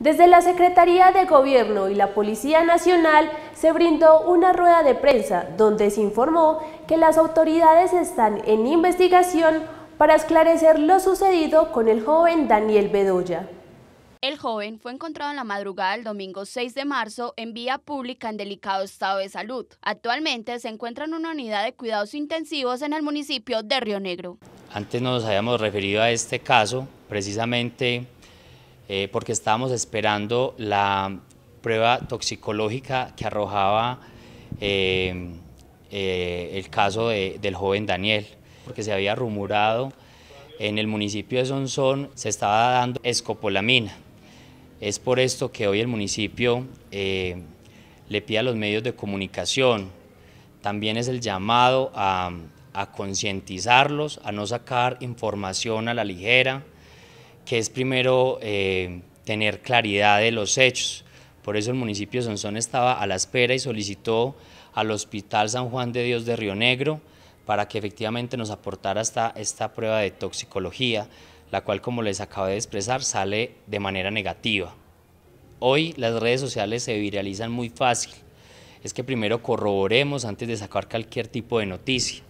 Desde la Secretaría de Gobierno y la Policía Nacional se brindó una rueda de prensa donde se informó que las autoridades están en investigación para esclarecer lo sucedido con el joven Daniel Bedoya. El joven fue encontrado en la madrugada del domingo 6 de marzo en vía pública en delicado estado de salud. Actualmente se encuentra en una unidad de cuidados intensivos en el municipio de Río Negro. Antes nos habíamos referido a este caso precisamente eh, porque estábamos esperando la prueba toxicológica que arrojaba eh, eh, el caso del joven Daniel, porque se había rumorado en el municipio de Sonsón se estaba dando escopolamina. Es por esto que hoy el municipio le pide a los medios de comunicación, también es el llamado a, a concientizarlos, a no sacar información a la ligera, que es primero eh, tener claridad de los hechos. Por eso el municipio de Sonsón estaba a la espera y solicitó al Hospital San Juan de Dios de Río Negro para que efectivamente nos aportara esta, esta prueba de toxicología, la cual, como les acabo de expresar, sale de manera negativa. Hoy las redes sociales se viralizan muy fácil. Es que primero corroboremos antes de sacar cualquier tipo de noticia.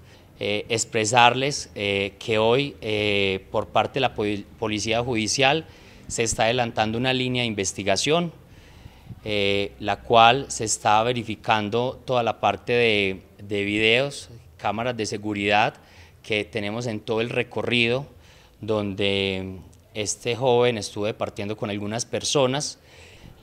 Eh, expresarles eh, que hoy eh, por parte de la Policía Judicial se está adelantando una línea de investigación, la cual se está verificando toda la parte de, de videos, cámaras de seguridad que tenemos en todo el recorrido donde este joven estuvo partiendo con algunas personas.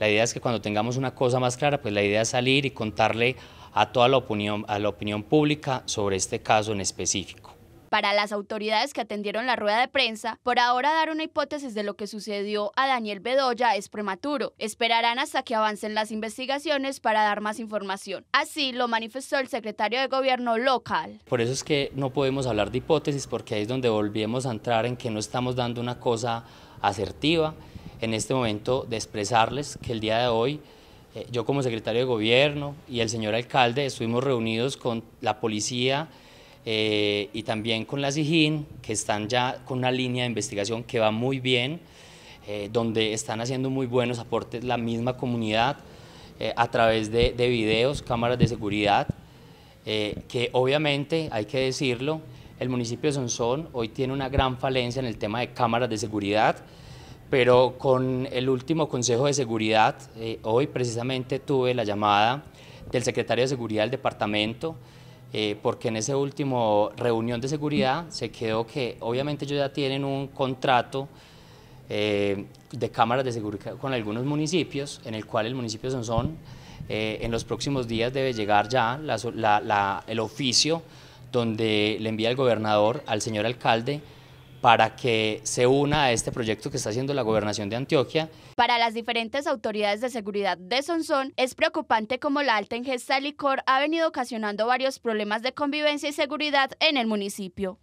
La idea es que cuando tengamos una cosa más clara, pues la idea es salir y contarle a toda la opinión, a la opinión pública sobre este caso en específico. Para las autoridades que atendieron la rueda de prensa, por ahora dar una hipótesis de lo que sucedió a Daniel Bedoya es prematuro. Esperarán hasta que avancen las investigaciones para dar más información. Así lo manifestó el secretario de gobierno local. Por eso es que no podemos hablar de hipótesis porque ahí es donde volvemos a entrar en que no estamos dando una cosa asertiva. En este momento de expresarles que el día de hoy eh, yo como secretario de gobierno y el señor alcalde estuvimos reunidos con la policía eh, y también con la SIGIN, que están ya con una línea de investigación que va muy bien, eh, donde están haciendo muy buenos aportes la misma comunidad a través de, de, videos, cámaras de seguridad, que obviamente, hay que decirlo, el municipio de Sonsón hoy tiene una gran falencia en el tema de cámaras de seguridad, pero con el último Consejo de Seguridad, eh, hoy precisamente tuve la llamada del secretario de Seguridad del departamento, eh, porque en esa última reunión de seguridad se quedó que obviamente ellos ya tienen un contrato eh, de cámaras de seguridad con algunos municipios, en el cual el municipio Sonsón en los próximos días debe llegar ya el oficio donde le envía el gobernador al señor alcalde para que se una a este proyecto que está haciendo la gobernación de Antioquia. Para las diferentes autoridades de seguridad de Sonsón, es preocupante como la alta ingesta de licor ha venido ocasionando varios problemas de convivencia y seguridad en el municipio.